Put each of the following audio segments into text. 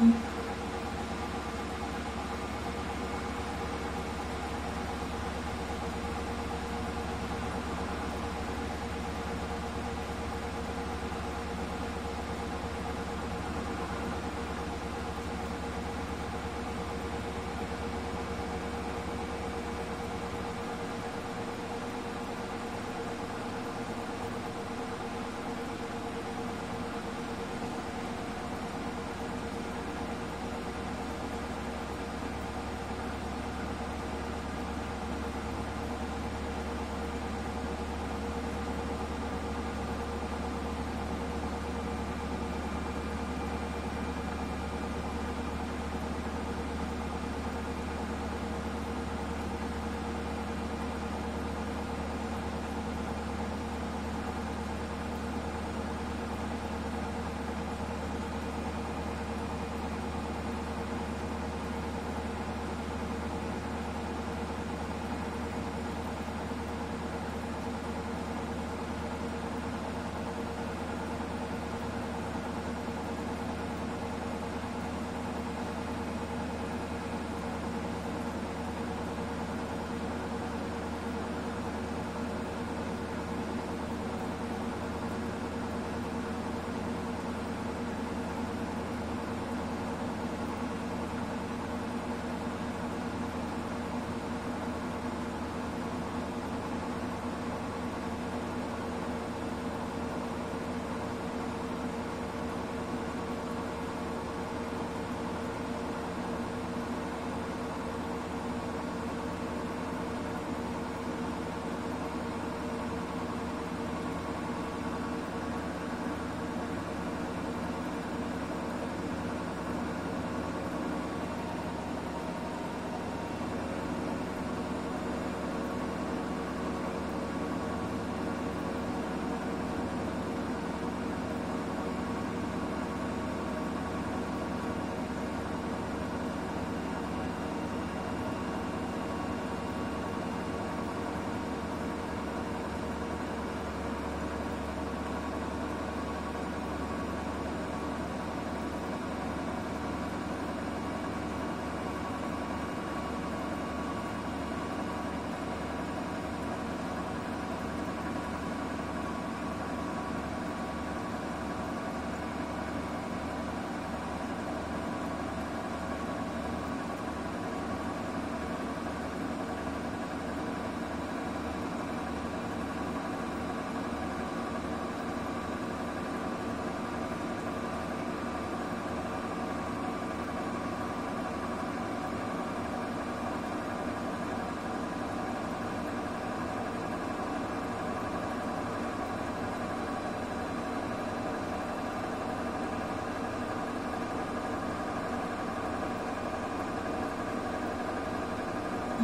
Mm-hmm.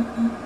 Mm-hmm.